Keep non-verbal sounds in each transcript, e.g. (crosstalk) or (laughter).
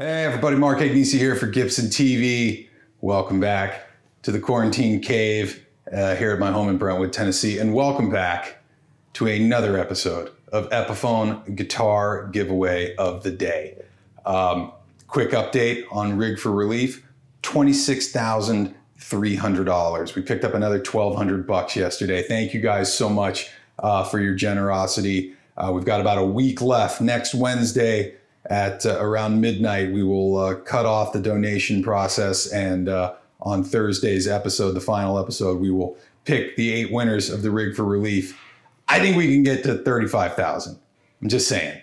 Hey everybody, Mark Agnesi here for Gibson TV. Welcome back to the Quarantine Cave uh, here at my home in Brentwood, Tennessee, and welcome back to another episode of Epiphone Guitar Giveaway of the Day. Um, quick update on Rig for Relief, $26,300. We picked up another 1200 bucks yesterday. Thank you guys so much uh, for your generosity. Uh, we've got about a week left. Next Wednesday, at uh, around midnight, we will uh, cut off the donation process. And uh, on Thursday's episode, the final episode, we will pick the eight winners of the Rig for Relief. I think we can get to 35,000. I'm just saying.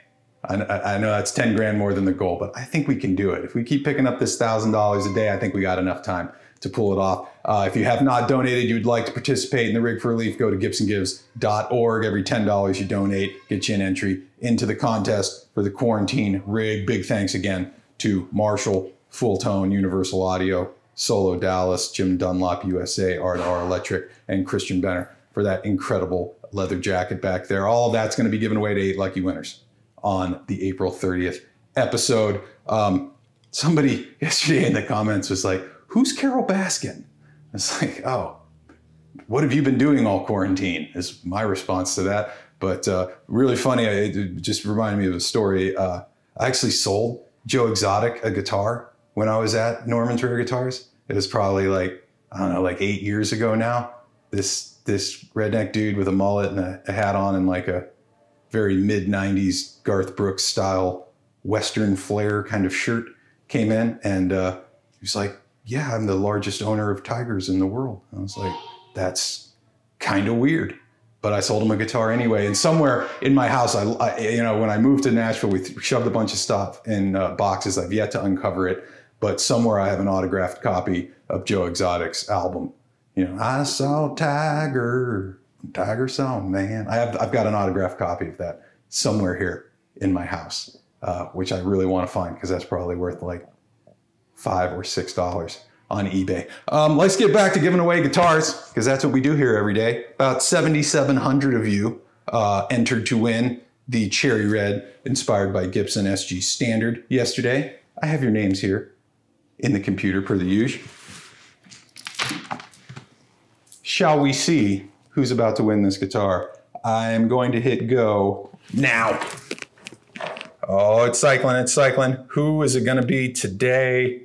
I, I, know that's 10 grand more than the goal, but I think we can do it. If we keep picking up this $1,000 a day, I think we got enough time to pull it off. Uh, if you have not donated, you'd like to participate in the Rig for Relief, go to gibsongives.org. Every $10 you donate gets you an entry into the contest for the quarantine rig. Big thanks again to Marshall, Fulltone, Universal Audio, Solo Dallas, Jim Dunlop USA, R&R Electric, and Christian Benner for that incredible leather jacket back there. All that's going to be given away to eight lucky winners on the April 30th episode. Um, somebody (laughs) yesterday in the comments was like, who's Carole Baskin? It's like, oh, what have you been doing all quarantine? Is my response to that. But uh, really funny, it just reminded me of a story. Uh, I actually sold Joe Exotic a guitar when I was at Norman's Rare Guitars. It was probably like, I don't know, like eight years ago now. This this redneck dude with a mullet and a, a hat on and like a very mid 90s Garth Brooks style Western flair kind of shirt came in and uh, he was like, yeah, I'm the largest owner of tigers in the world. I was like, that's kind of weird. But I sold him a guitar anyway. And somewhere in my house, I, I you know, when I moved to Nashville, we shoved a bunch of stuff in uh, boxes. I've yet to uncover it, but somewhere I have an autographed copy of Joe Exotic's album. You know, I saw Tiger, Tiger song, man. I have, I've got an autographed copy of that somewhere here in my house, uh, which I really want to find because that's probably worth like five or six dollars on eBay. Um, let's get back to giving away guitars because that's what we do here every day. About 7,700 of you uh, entered to win the Cherry Red inspired by Gibson SG Standard yesterday. I have your names here in the computer per the usual. Shall we see who's about to win this guitar? I'm going to hit go now. Oh, it's cycling, it's cycling. Who is it going to be today?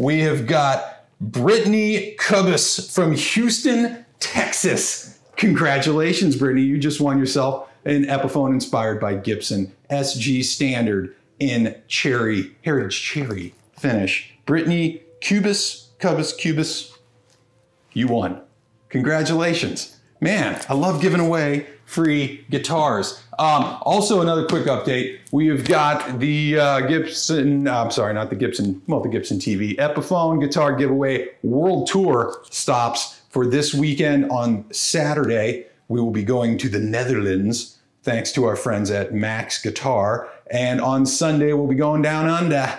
We have got Brittany Cubis from Houston, Texas. Congratulations, Brittany. You just won yourself an Epiphone inspired by Gibson SG Standard in cherry, heritage cherry finish. Brittany Cubis, Cubis, Cubis, you won. Congratulations. Man, I love giving away free guitars. Um, also, another quick update. We have got the uh, Gibson, uh, I'm sorry, not the Gibson, well, the Gibson TV Epiphone Guitar Giveaway World Tour stops for this weekend on Saturday. We will be going to the Netherlands thanks to our friends at Max Guitar. And on Sunday, we'll be going down under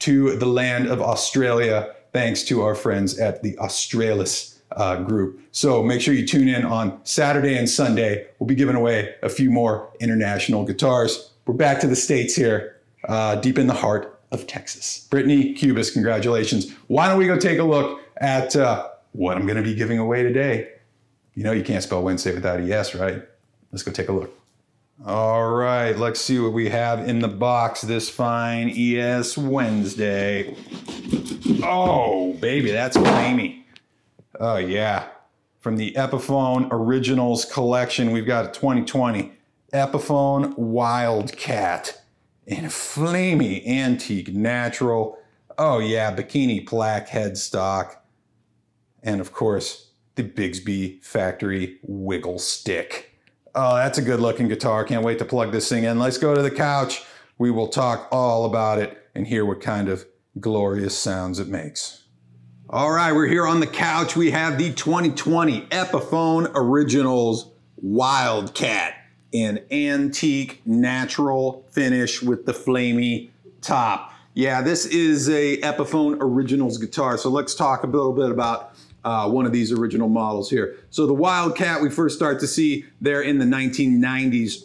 to the land of Australia thanks to our friends at the Australis uh, group. So make sure you tune in on Saturday and Sunday. We'll be giving away a few more international guitars. We're back to the States here, uh, deep in the heart of Texas. Brittany Cubis, congratulations. Why don't we go take a look at uh, what I'm going to be giving away today? You know you can't spell Wednesday without ES, right? Let's go take a look. All right, let's see what we have in the box this fine ES Wednesday. Oh, baby, that's flamey. Oh, yeah. From the Epiphone Originals collection, we've got a 2020 Epiphone Wildkat in a flamey antique natural. Oh, yeah, bikini plaque headstock. And of course, the Bigsby Factory Wiggle Stick. Oh, that's a good looking guitar. Can't wait to plug this thing in. Let's go to the couch. We will talk all about it and hear what kind of glorious sounds it makes. All right, we're here on the couch. We have the 2020 Epiphone Originals Wildkat in antique natural finish with the flamey top. Yeah, this is a Epiphone Originals guitar. So let's talk a little bit about uh, one of these original models here. So the Wildkat we first start to see there in the 1990s.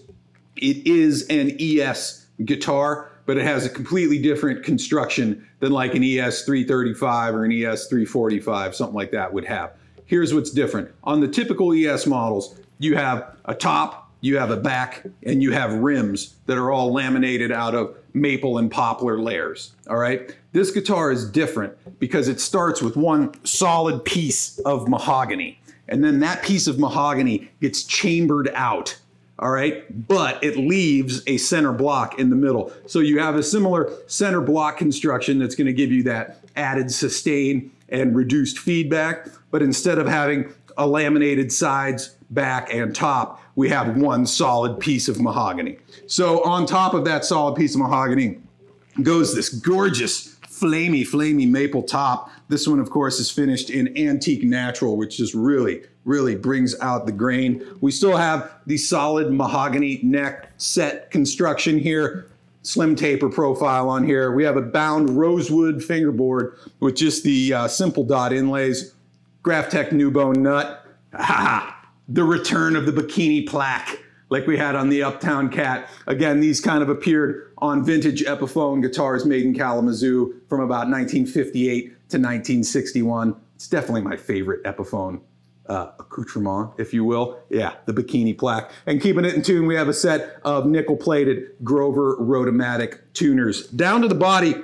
It is an ES guitar but it has a completely different construction than like an ES335 or an ES345, something like that would have. Here's what's different. On the typical ES models, you have a top, you have a back, and you have rims that are all laminated out of maple and poplar layers, all right? This guitar is different because it starts with one solid piece of mahogany, and then that piece of mahogany gets chambered out all right? But it leaves a center block in the middle. So you have a similar center block construction that's gonna give you that added sustain and reduced feedback. But instead of having a laminated sides, back, and top, we have one solid piece of mahogany. So on top of that solid piece of mahogany goes this gorgeous flamey, flamey maple top. This one, of course, is finished in antique natural, which is really, really brings out the grain. We still have the solid mahogany neck set construction here, slim taper profile on here. We have a bound rosewood fingerboard with just the uh, simple dot inlays, Graph Tech new bone nut. The return of the bikini plaque like we had on the Uptown Kat. Again, these kind of appeared on vintage Epiphone guitars made in Kalamazoo from about 1958 to 1961. It's definitely my favorite Epiphone uh, accoutrement, if you will. Yeah, the bikini plaque. And keeping it in tune, we have a set of nickel-plated Grover Rotomatic tuners. Down to the body,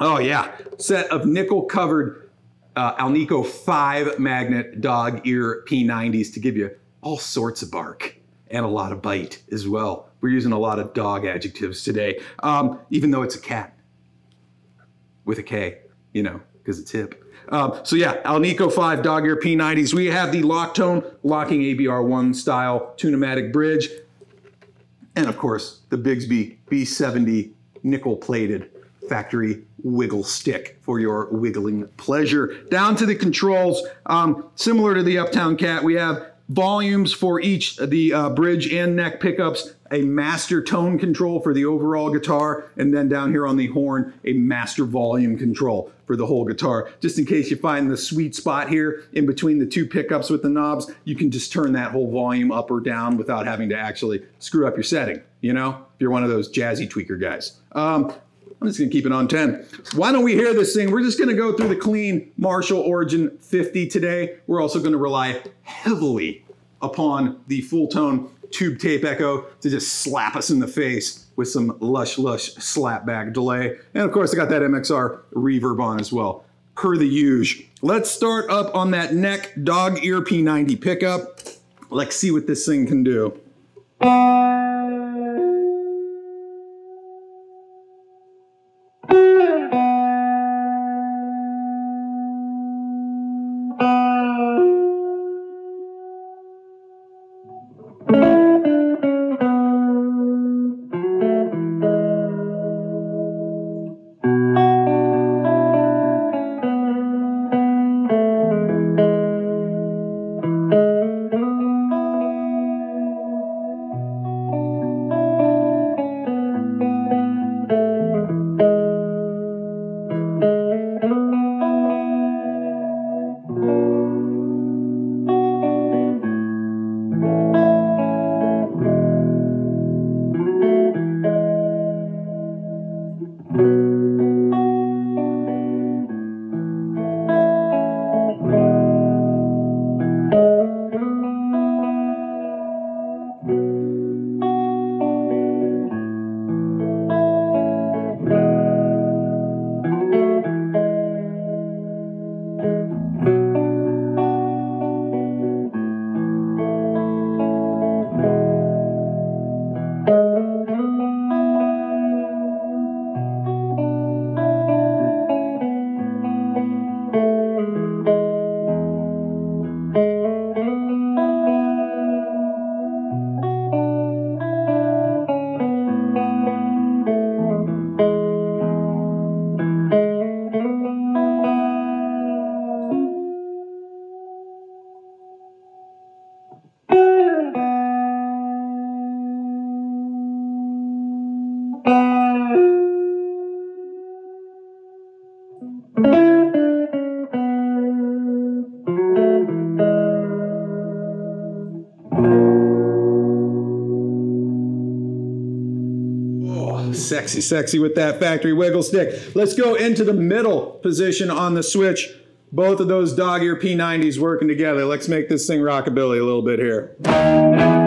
oh yeah, set of nickel-covered uh, Alnico 5 magnet dog ear P90s to give you all sorts of bark and a lot of bite as well. We're using a lot of dog adjectives today, um, even though it's a cat with a K, you know, because it's hip. Um, so yeah, Alnico 5 dog ear P90s. We have the Locktone locking ABR1 style Tune-o-matic bridge. And of course, the Bigsby B70 nickel plated factory wiggle stick for your wiggling pleasure. Down to the controls, um, similar to the Uptown Kat, we have volumes for each the uh, bridge and neck pickups, a master tone control for the overall guitar, and then down here on the horn, a master volume control for the whole guitar. Just in case you find the sweet spot here in between the two pickups with the knobs, you can just turn that whole volume up or down without having to actually screw up your setting, you know, if you're one of those jazzy tweaker guys. Um, I'm just gonna keep it on 10. Why don't we hear this thing? We're just gonna go through the clean Marshall Origin 50 today. We're also gonna rely heavily upon the Fulltone tube tape echo to just slap us in the face with some lush, lush slapback delay. And of course, I got that MXR reverb on as well, per the usual. Let's start up on that neck dog ear P90 pickup. Let's see what this thing can do. Sexy, sexy with that factory wiggle stick. Let's go into the middle position on the switch. Both of those dog ear P90s working together. Let's make this thing rockabilly a little bit here.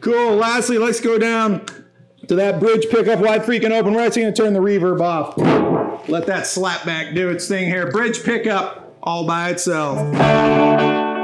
Cool, lastly, let's go down to that bridge pickup wide freaking open. We're actually going to turn the reverb off. Let that slapback do its thing here. Bridge pickup all by itself.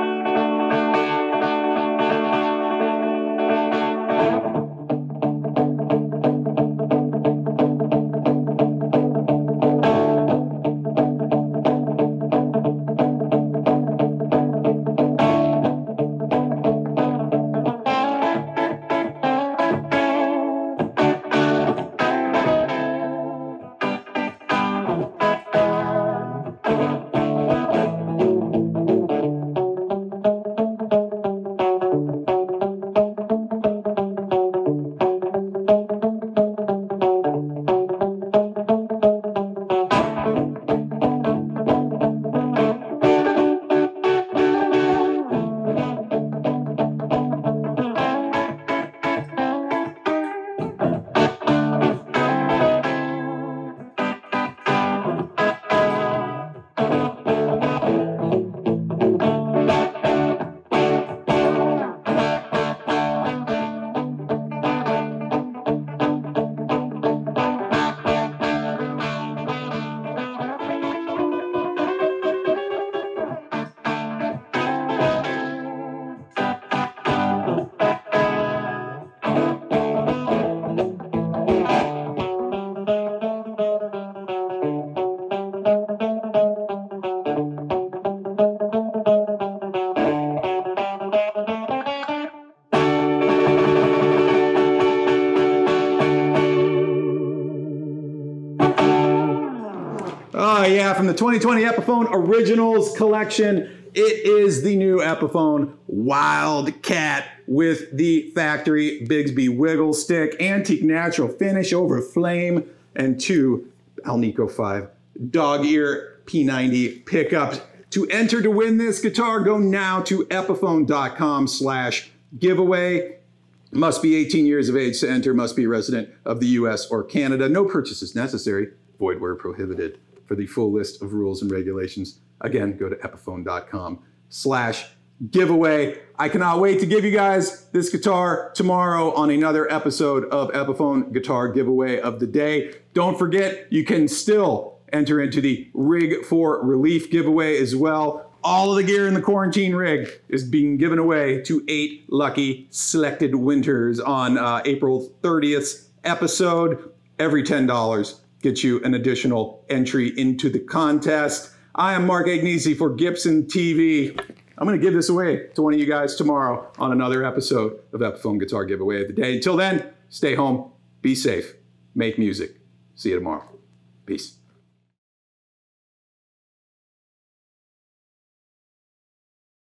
Oh yeah, from the 2020 Epiphone Originals collection. It is the new Epiphone Wildkat with the factory Bigsby wiggle stick, antique natural finish over flame, and two Alnico 5 dog ear P90 pickups. To enter to win this guitar, go now to epiphone.com slash giveaway. Must be 18 years of age to enter, must be a resident of the US or Canada. No purchases necessary, void where prohibited. For the full list of rules and regulations, again, go to epiphone.com slash giveaway. I cannot wait to give you guys this guitar tomorrow on another episode of Epiphone Guitar Giveaway of the Day. Don't forget, you can still enter into the Rig for Relief giveaway as well. All of the gear in the quarantine rig is being given away to eight lucky selected winters on uh, April 30th episode. Every $10 gets you an additional entry into the contest. I am Mark Agnesi for Gibson TV. I'm going to give this away to one of you guys tomorrow on another episode of Epiphone Guitar Giveaway of the Day. Until then, stay home, be safe, make music. See you tomorrow. Peace.